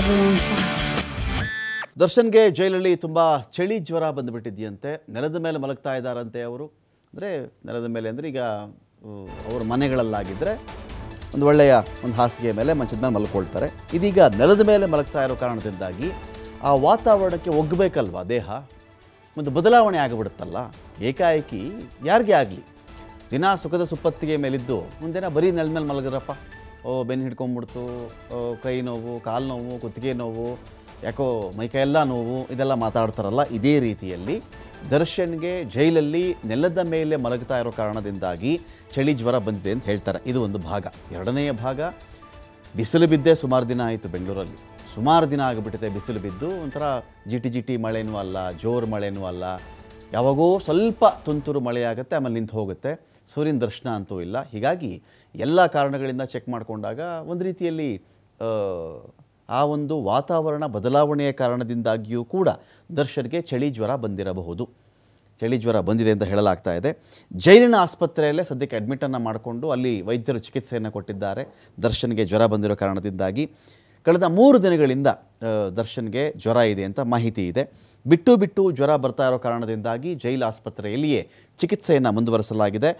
on ದರ್ಶನ್ಗೆ ಜೈಲಲ್ಲಿ ತುಂಬ ಚಳಿ ಜ್ವರ ಬಂದುಬಿಟ್ಟಿದೆಯಂತೆ ನೆಲದ ಮೇಲೆ ಮಲಗ್ತಾ ಇದ್ದಾರಂತೆ ಅವರು ಅಂದರೆ ನೆಲದ ಮೇಲೆ ಅಂದರೆ ಈಗ ಅವರು ಮನೆಗಳಲ್ಲಾಗಿದ್ದರೆ ಒಂದು ಒಳ್ಳೆಯ ಒಂದು ಹಾಸಿಗೆ ಮೇಲೆ ಮಂಚದ ಮೇಲೆ ಮಲ್ಕೊಳ್ತಾರೆ ಇದೀಗ ನೆಲದ ಮೇಲೆ ಮಲಗ್ತಾ ಇರೋ ಕಾರಣದಿಂದಾಗಿ ಆ ವಾತಾವರಣಕ್ಕೆ ಒಗ್ಗಬೇಕಲ್ವಾ ದೇಹ ಒಂದು ಬದಲಾವಣೆ ಆಗಿಬಿಡುತ್ತಲ್ಲ ಏಕಾಏಕಿ ಯಾರಿಗೆ ಆಗಲಿ ದಿನ ಸುಖದ ಸುಪ್ಪತ್ತಿಗೆ ಮೇಲಿದ್ದು ಮುಂದೆನ ಬರೀ ನೆಲದ ಮೇಲೆ ಮಲಗಿದ್ರಪ್ಪ ಬೆನ್ನು ಹಿಡ್ಕೊಂಬಿಡ್ತು. ಓ, ಕೈ ನೋವು ಕಾಲು ನೋವು ಕುತ್ತಿಗೆ ನೋವು ಯಾಕೋ ಮೈಕೈಯೆಲ್ಲ ನೋವು ಇದೆಲ್ಲ ಮಾತಾಡ್ತಾರಲ್ಲ ಇದೇ ರೀತಿಯಲ್ಲಿ ದರ್ಶನ್ಗೆ ಜೈಲಲ್ಲಿ ನೆಲದ ಮೇಲೆ ಮಲಗ್ತಾ ಇರೋ ಕಾರಣದಿಂದಾಗಿ ಚಳಿ ಜ್ವರ ಬಂದಿದೆ ಅಂತ ಹೇಳ್ತಾರೆ. ಇದು ಒಂದು ಭಾಗ. ಎರಡನೆಯ ಭಾಗ ಬಿಸಿಲು ಬಿದ್ದೇ ಸುಮಾರು ದಿನ ಆಯಿತು ಬೆಂಗಳೂರಲ್ಲಿ. ಸುಮಾರು ದಿನ ಆಗಿಬಿಟ್ಟಿದೆ ಬಿಸಿಲು ಬಿದ್ದು. ಒಂಥರ ಜಿಟಿ ಜಿಟಿ ಮಳೆನೂ ಅಲ್ಲ ಜೋರು ಮಳೆನೂ ಅಲ್ಲ. ಯಾವಾಗೋ ಸ್ವಲ್ಪ ತುಂತುರು ಮಳೆಯಾಗುತ್ತೆ ಆಮೇಲೆ ನಿಂತು ಹೋಗುತ್ತೆ. ಸೂರ್ಯನ ದರ್ಶನ ಅಂತೂ ಇಲ್ಲ. ಹೀಗಾಗಿ ಎಲ್ಲ ಕಾರಣಗಳಿಂದ ಚೆಕ್ ಮಾಡಿಕೊಂಡಾಗ ಒಂದು ರೀತಿಯಲ್ಲಿ ಆ, ಒಂದು ವಾತಾವರಣ ಬದಲಾವಣೆಯ ಕಾರಣದಿಂದಾಗಿಯೂ ಕೂಡ ದರ್ಶನ್ಗೆ ಚಳಿ ಜ್ವರ ಬಂದಿರಬಹುದು. ಚಳಿ ಜ್ವರ ಬಂದಿದೆ ಅಂತ ಹೇಳಲಾಗ್ತಾ ಇದೆ. ಜೈಲಿನ ಆಸ್ಪತ್ರೆಯಲ್ಲೇ ಸದ್ಯಕ್ಕೆ ಅಡ್ಮಿಟನ್ನು ಮಾಡಿಕೊಂಡು ಅಲ್ಲಿ ವೈದ್ಯರು ಚಿಕಿತ್ಸೆಯನ್ನು ಕೊಟ್ಟಿದ್ದಾರೆ. ದರ್ಶನ್ಗೆ ಜ್ವರ ಬಂದಿರೋ ಕಾರಣದಿಂದಾಗಿ ಕಳೆದ ಮೂರು ದಿನಗಳಿಂದ ದರ್ಶನ್ಗೆ ಜ್ವರ ಇದೆ ಅಂತ ಮಾಹಿತಿ ಇದೆ. ಬಿಟ್ಟು ಬಿಟ್ಟು ಜ್ವರ ಬರ್ತಾ ಇರೋ ಕಾರಣದಿಂದಾಗಿ ಜೈಲು ಆಸ್ಪತ್ರೆಯಲ್ಲಿಯೇ ಚಿಕಿತ್ಸೆಯನ್ನು ಮುಂದುವರಿಸಲಾಗಿದೆ.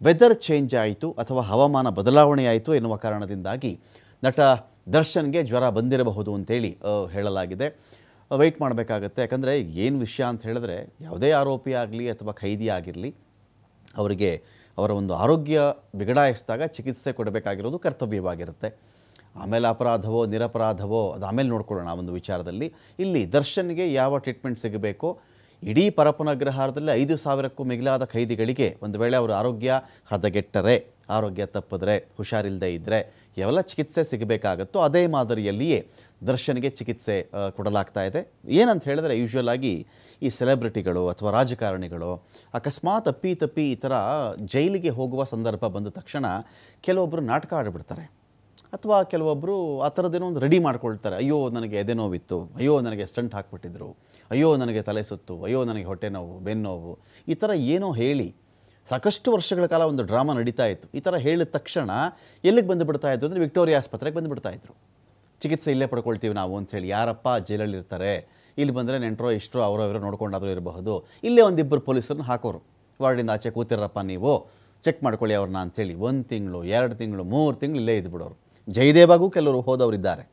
ವೆದರ್ ಚೇಂಜ್ ಆಯಿತು ಅಥವಾ ಹವಾಮಾನ ಬದಲಾವಣೆ ಆಯಿತು ಎನ್ನುವ ಕಾರಣದಿಂದಾಗಿ ನಟ ದರ್ಶನ್ಗೆ ಜ್ವರ ಬಂದಿರಬಹುದು ಅಂತೇಳಿ ಹೇಳಲಾಗಿದೆ. ವೆಯ್ಟ್ ಮಾಡಬೇಕಾಗತ್ತೆ. ಯಾಕಂದರೆ ಏನು ವಿಷಯ ಅಂತ ಹೇಳಿದ್ರೆ ಯಾವುದೇ ಆರೋಪಿ ಆಗಲಿ ಅಥವಾ ಖೈದಿ ಆಗಿರಲಿ, ಅವರಿಗೆ ಅವರ ಒಂದು ಆರೋಗ್ಯ ಬಿಗಡಾಯಿಸಿದಾಗ ಚಿಕಿತ್ಸೆ ಕೊಡಬೇಕಾಗಿರೋದು ಕರ್ತವ್ಯವಾಗಿರುತ್ತೆ. ಆಮೇಲೆ ಅಪರಾಧವೋ, ನಿರಪರಾಧವೋ, ಅದು ಆಮೇಲೆ ನೋಡ್ಕೊಳ್ಳೋಣ ಆ ಒಂದು ವಿಚಾರದಲ್ಲಿ. ಇಲ್ಲಿ ದರ್ಶನ್ಗೆ ಯಾವ ಟ್ರೀಟ್ಮೆಂಟ್ ಸಿಗಬೇಕೋ, ಇಡೀ ಪರಪನಗ್ರಹಾರದಲ್ಲಿ ಐದು ಸಾವಿರಕ್ಕೂ ಮಿಗಿಲಾದ ಖೈದಿಗಳಿಗೆ ಒಂದು ವೇಳೆ ಅವರ ಆರೋಗ್ಯ ಹದಗೆಟ್ಟರೆ, ಆರೋಗ್ಯ ತಪ್ಪಿದ್ರೆ, ಹುಷಾರಿಲ್ಲದೆ ಇದ್ದರೆ ಯಾವೆಲ್ಲ ಚಿಕಿತ್ಸೆ ಸಿಗಬೇಕಾಗತ್ತೋ, ಅದೇ ಮಾದರಿಯಲ್ಲಿಯೇ ದರ್ಶನ್ಗೆ ಚಿಕಿತ್ಸೆ ಕೊಡಲಾಗ್ತಾ ಇದೆ. ಏನಂತ ಹೇಳಿದ್ರೆ ಯೂಶ್ವಲ್ ಆಗಿ ಈ ಸೆಲೆಬ್ರಿಟಿಗಳು ಅಥವಾ ರಾಜಕಾರಣಿಗಳು ಅಕಸ್ಮಾತ್ ಅಪ್ಪಿ ತಪ್ಪಿ ಈ ಥರ ಜೈಲಿಗೆ ಹೋಗುವ ಸಂದರ್ಭ ಬಂದ ತಕ್ಷಣ ಕೆಲವೊಬ್ಬರು ನಾಟಕ ಆಡಿಬಿಡ್ತಾರೆ. ಅಥವಾ ಕೆಲವೊಬ್ಬರು ಆ ಥರದ್ದೇನೋ ಒಂದು ರೆಡಿ ಮಾಡ್ಕೊಳ್ತಾರೆ. ಅಯ್ಯೋ, ನನಗೆ ಎದೆ ನೋವಿತ್ತು. ಅಯ್ಯೋ, ನನಗೆ ಸ್ಟಂಟ್ ಹಾಕ್ಬಿಟ್ಟಿದ್ರು. ಅಯ್ಯೋ, ನನಗೆ ತಲೆ ಸುತ್ತು. ಅಯ್ಯೋ, ನನಗೆ ಹೊಟ್ಟೆ ನೋವು ಬೆನ್ನೋವು ಈ ಥರ ಏನೋ ಹೇಳಿ ಸಾಕಷ್ಟು ವರ್ಷಗಳ ಕಾಲ ಒಂದು ಡ್ರಾಮಾ ನಡೀತಾ ಇತ್ತು. ಈ ಥರ ಹೇಳಿದ ತಕ್ಷಣ ಎಲ್ಲಿಗೆ ಬಂದು ಬಿಡ್ತಾ ಇದ್ರು ಅಂದರೆ ವಿಕ್ಟೋರಿಯಾ ಆಸ್ಪತ್ರೆಗೆ ಬಂದು ಬಿಡ್ತಾ ಇದ್ರು. ಚಿಕಿತ್ಸೆ ಇಲ್ಲೇ ಪಡ್ಕೊಳ್ತೀವಿ ನಾವು ಅಂಥೇಳಿ ಯಾರಪ್ಪ ಜೈಲಲ್ಲಿರ್ತಾರೆ ಇಲ್ಲಿ ಬಂದರೆ ನೆಂಟರೋ, ಇಷ್ಟರೋ, ಅವರೋ, ಇವರೋ ನೋಡ್ಕೊಂಡಾದರೂ ಇರಬಹುದು. ಇಲ್ಲೇ ಒಂದಿಬ್ಬರು ಪೊಲೀಸರನ್ನು ಹಾಕೋರು. ವಾರ್ಡಿಂದ ಆಚೆ ಕೂತಿರಪ್ಪ ನೀವು. ಚೆಕ್ ಮಾಡ್ಕೊಳ್ಳಿ ಅವ್ರನ್ನ ಅಂಥೇಳಿ ಒಂದು ತಿಂಗಳು, ಎರಡು ತಿಂಗಳು, ಮೂರು ತಿಂಗಳು ಇಲ್ಲೇ ಇದ್ದು ಬಿಡೋರು ಜಯದೇವಾಗೂ ಕೆಲವರು ಹೋದವರಿದ್ದಾರೆ.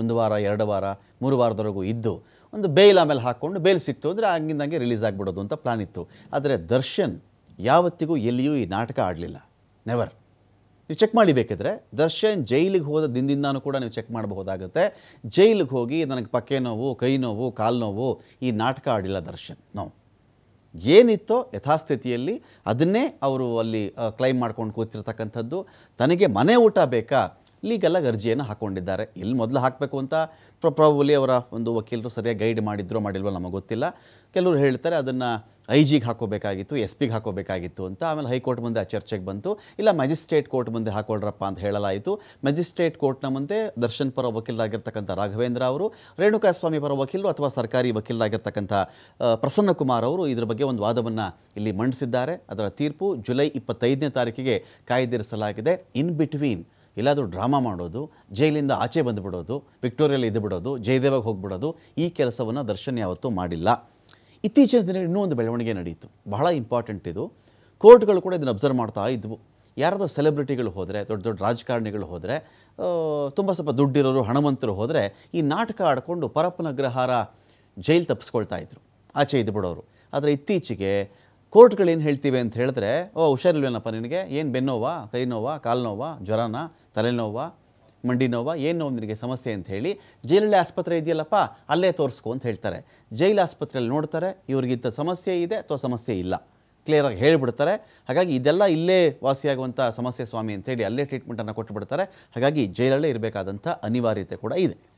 ಒಂದು ವಾರ, ಎರಡು ವಾರ, ಮೂರು ವಾರದವರೆಗೂ ಇದ್ದು ಒಂದು ಬೇಲ್ ಆಮೇಲೆ ಹಾಕ್ಕೊಂಡು ಬೇಲ್ ಸಿಕ್ತು ಅಂದರೆ ಹಂಗಿಂದಂಗೆ ರಿಲೀಸ್ ಆಗಿಬಿಡೋದು ಅಂತ ಪ್ಲಾನ್ ಇತ್ತು. ಆದರೆ ದರ್ಶನ್ ಯಾವತ್ತಿಗೂ ಎಲ್ಲಿಯೂ ಈ ನಾಟಕ ಆಡಲಿಲ್ಲ. ನೆವರ್ ನೀವು ಚೆಕ್ ಮಾಡಿ ಬೇಕಿದ್ರೆ ದರ್ಶನ್ ಜೈಲಿಗೆ ಹೋದ ದಿನದಿಂದಾನು ಕೂಡ ನೀವು ಚೆಕ್ ಮಾಡಬಹುದಾಗುತ್ತೆ. ಜೈಲಿಗೆ ಹೋಗಿ ನನಗೆ ಪಕ್ಕೆ ನೋವು, ಕೈ ನೋವು, ಕಾಲು ನೋವು ಈ ನಾಟಕ ಆಡಿಲ್ಲ ದರ್ಶನ್. ನೋ ಏನಿತ್ತೋ ಯಥಾಸ್ಥಿತಿಯಲ್ಲಿ ಅದನ್ನೇ ಅವರು ಅಲ್ಲಿ ಕ್ಲೈಮ್ ಮಾಡ್ಕೊಂಡು ಕೂತಿರ್ತಕ್ಕಂಥದ್ದು. ತನಗೆ ಮನೆ ಊಟ ಬೇಕಾ? ಲೀಗಲ್ಲಾಗಿ ಅರ್ಜಿಯನ್ನು ಹಾಕ್ಕೊಂಡಿದ್ದಾರೆ ಎಲ್ಲಿ ಮೊದಲು ಹಾಕಬೇಕು ಅಂತ ಪ್ರಾಬಲಿ ಅವರ ಒಂದು ವಕೀಲರು ಸರಿಯಾಗಿ ಗೈಡ್ ಮಾಡಿದ್ರೋ ಮಾಡಿಲ್ವೋ ನಮಗೆ ಗೊತ್ತಿಲ್ಲ. ಕೆಲವರು ಹೇಳ್ತಾರೆ ಅದನ್ನು ಐ ಜಿಗೆ ಹಾಕೋಬೇಕಾಗಿತ್ತು ಎಸ್ ಪಿಗೆ ಹಾಕೋಬೇಕಾಗಿತ್ತು ಅಂತ ಆಮೇಲೆ ಹೈಕೋರ್ಟ್ ಮುಂದೆ ಆ ಚರ್ಚೆಗೆ ಬಂತು. ಇಲ್ಲ ಮ್ಯಾಜಿಸ್ಟ್ರೇಟ್ ಕೋರ್ಟ್ ಮುಂದೆ ಹಾಕೊಳ್ರಪ್ಪ ಅಂತ ಹೇಳಲಾಯಿತು. ಮ್ಯಾಜಿಸ್ಟ್ರೇಟ್ ಕೋರ್ಟ್ನ ಮುಂದೆ ದರ್ಶನ್ ಪರ ವಕೀಲರಾಗಿರ್ತಕ್ಕಂಥ ರಾಘವೇಂದ್ರ ಅವರು ರೇಣುಕಾಸ್ವಾಮಿ ಪರ ವಕೀಲರು ಅಥವಾ ಸರ್ಕಾರಿ ವಕೀಲರಾಗಿರ್ತಕ್ಕಂಥ ಪ್ರಸನ್ನಕುಮಾರ್ ಪ್ರಸನ್ನ ಕುಮಾರ್ ಅವರು ಇದರ ಬಗ್ಗೆ ಒಂದು ವಾದವನ್ನು ಇಲ್ಲಿ ಮಂಡಿಸಿದ್ದಾರೆ. ಅದರ ತೀರ್ಪು ಜುಲೈ ಇಪ್ಪತ್ತೈದನೇ ತಾರೀಕಿಗೆ ಕಾಯ್ದಿರಿಸಲಾಗಿದೆ. ಇನ್ ಬಿಟ್ವೀನ್ ಎಲ್ಲಾದರೂ ಡ್ರಾಮಾ ಮಾಡೋದು, ಜೈಲಿಂದ ಆಚೆ ಬಂದುಬಿಡೋದು ವಿಕ್ಟೋರಿಯಲ್ಲಿ ಇದ್ದು ಬಿಡೋದು ಜಯದೇವಾಗ ಹೋಗ್ಬಿಡೋದು, ಈ ಕೆಲಸವನ್ನು ದರ್ಶನ್ ಯಾವತ್ತೂ ಮಾಡಿಲ್ಲ. ಇತ್ತೀಚಿನ ದಿನ ಇನ್ನೂ ಒಂದು ಬೆಳವಣಿಗೆ ನಡೆಯಿತು ಬಹಳ ಇಂಪಾರ್ಟೆಂಟ್ ಇದು. ಕೋರ್ಟ್ಗಳು ಕೂಡ ಇದನ್ನು ಅಬ್ಸರ್ವ್ ಮಾಡ್ತಾ ಇದ್ವು. ಯಾರಾದರೂ ಸೆಲೆಬ್ರಿಟಿಗಳು ಹೋದರೆ, ದೊಡ್ಡ ದೊಡ್ಡ ರಾಜಕಾರಣಿಗಳು ಹೋದರೆ ತುಂಬ ಸ್ವಲ್ಪ ದುಡ್ಡಿರೋರು, ಹಣವಂತರು ಹೋದರೆ, ಈ ನಾಟಕ ಆಡಿಕೊಂಡು ಪರಪ್ಪನಗ್ರಹಾರ ಜೈಲು ತಪ್ಪಿಸ್ಕೊಳ್ತಾ ಇದ್ರು. ಆಚೆ ಇದ್ದುಬಿಡೋರು. ಆದರೆ ಇತ್ತೀಚೆಗೆ ಕೋರ್ಟ್ಗಳೇನು ಹೇಳ್ತೀವಿ ಅಂತ ಹೇಳಿದ್ರೆ, ಓ, ಹುಷಾರಿಲ್ವೇನಪ್ಪ ನಿನಗೆ? ಏನು ಬೆನ್ನೋವಾ ಕೈ ನೋವಾ? ಕಾಲು ನೋವಾ? ಜ್ವರನ? ತಲೆನೋವಾ ಮಂಡಿ ನೋವಾ? ಏನು ನೋವು ನಿನಗೆ ಸಮಸ್ಯೆ ಅಂತ ಹೇಳಿ ಜೈಲಲ್ಲಿ ಆಸ್ಪತ್ರೆ ಇದೆಯಲ್ಲಪ್ಪ, ಅಲ್ಲೇ ತೋರಿಸ್ಕೊ ಅಂತ ಹೇಳ್ತಾರೆ. ಜೈಲು ಆಸ್ಪತ್ರೆಯಲ್ಲಿ ನೋಡ್ತಾರೆ, ಇವ್ರಿಗಿಂತ ಸಮಸ್ಯೆ ಇದೆ ಅಥವಾ ಸಮಸ್ಯೆ ಇಲ್ಲ. ಕ್ಲಿಯರಾಗಿ ಹೇಳಿಬಿಡ್ತಾರೆ. ಹಾಗಾಗಿ ಇದೆಲ್ಲ ಇಲ್ಲೇ ವಾಸಿಯಾಗುವಂಥ ಸಮಸ್ಯೆ ಸ್ವಾಮಿ ಅಂತೇಳಿ ಅಲ್ಲೇ ಟ್ರೀಟ್ಮೆಂಟನ್ನು ಕೊಟ್ಟುಬಿಡ್ತಾರೆ ಹಾಗಾಗಿ ಜೈಲಲ್ಲೇ ಇರಬೇಕಾದಂಥ ಅನಿವಾರ್ಯತೆ ಕೂಡ ಇದೆ.